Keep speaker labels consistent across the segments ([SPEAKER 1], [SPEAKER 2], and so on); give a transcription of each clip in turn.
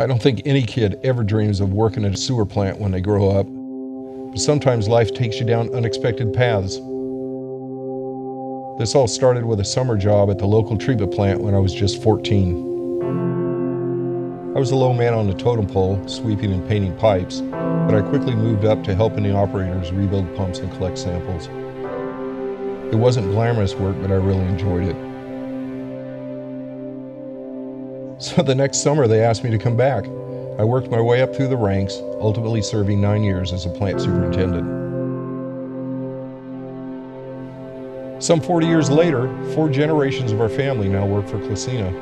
[SPEAKER 1] I don't think any kid ever dreams of working at a sewer plant when they grow up, but sometimes life takes you down unexpected paths. This all started with a summer job at the local treatment plant when I was just 14. I was a low man on the totem pole, sweeping and painting pipes, but I quickly moved up to helping the operators rebuild pumps and collect samples. It wasn't glamorous work, but I really enjoyed it. So the next summer, they asked me to come back. I worked my way up through the ranks, ultimately serving nine years as a plant superintendent. Some 40 years later, four generations of our family now work for Cloacina.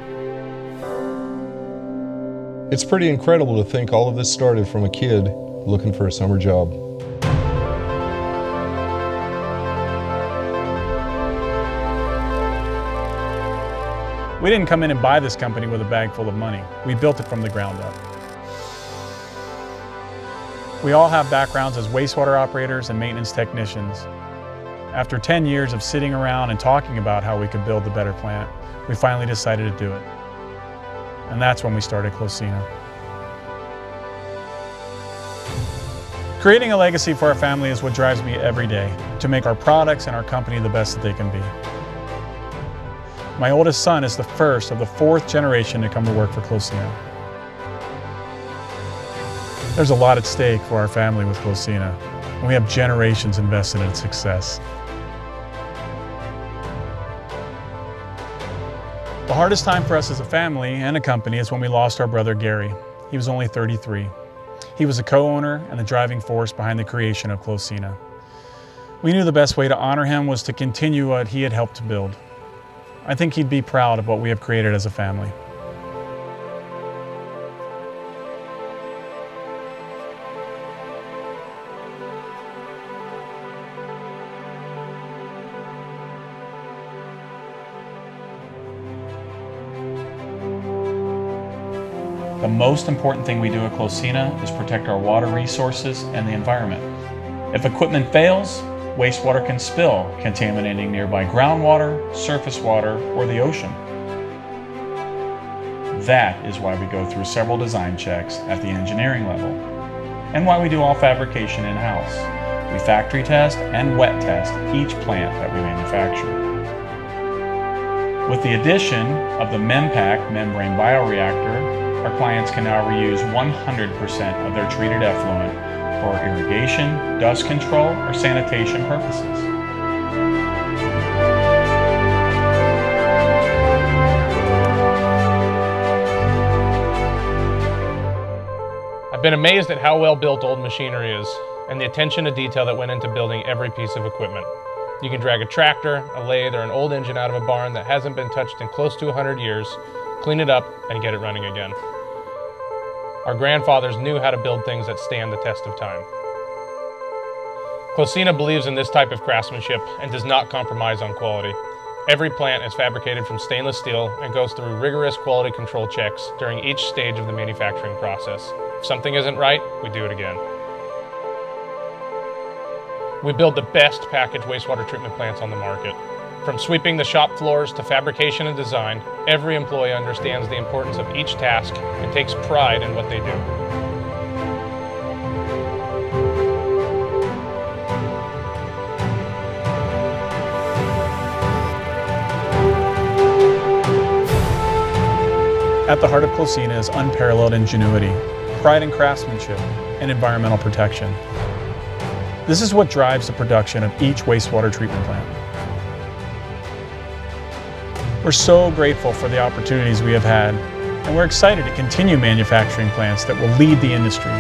[SPEAKER 1] It's pretty incredible to think all of this started from a kid looking for a summer job.
[SPEAKER 2] We didn't come in and buy this company with a bag full of money. We built it from the ground up. We all have backgrounds as wastewater operators and maintenance technicians. After 10 years of sitting around and talking about how we could build the better plant, we finally decided to do it. And that's when we started Cloacina. Creating a legacy for our family is what drives me every day, to make our products and our company the best that they can be. My oldest son is the first of the fourth generation to come to work for Cloacina. There's a lot at stake for our family with Cloacina, and we have generations invested in its success. The hardest time for us as a family and a company is when we lost our brother Gary. He was only 33. He was a co-owner and the driving force behind the creation of Cloacina. We knew the best way to honor him was to continue what he had helped to build. I think he'd be proud of what we have created as a family. The most important thing we do at Cloacina is protect our water resources and the environment. If equipment fails, wastewater can spill, contaminating nearby groundwater, surface water, or the ocean. That is why we go through several design checks at the engineering level, and why we do all fabrication in-house. We factory test and wet test each plant that we manufacture. With the addition of the MEMPAC membrane bioreactor, our clients can now reuse 100% of their treated effluent for irrigation, dust control, or sanitation purposes.
[SPEAKER 3] I've been amazed at how well built old machinery is and the attention to detail that went into building every piece of equipment. You can drag a tractor, a lathe, or an old engine out of a barn that hasn't been touched in close to 100 years, clean it up, and get it running again. Our grandfathers knew how to build things that stand the test of time. Cloacina believes in this type of craftsmanship and does not compromise on quality. Every plant is fabricated from stainless steel and goes through rigorous quality control checks during each stage of the manufacturing process. If something isn't right, we do it again. We build the best packaged wastewater treatment plants on the market. From sweeping the shop floors to fabrication and design, every employee understands the importance of each task and takes pride in what they do.
[SPEAKER 2] At the heart of Cloacina is unparalleled ingenuity, pride in craftsmanship, and environmental protection. This is what drives the production of each wastewater treatment plant. We're so grateful for the opportunities we have had, and we're excited to continue manufacturing plants that will lead the industry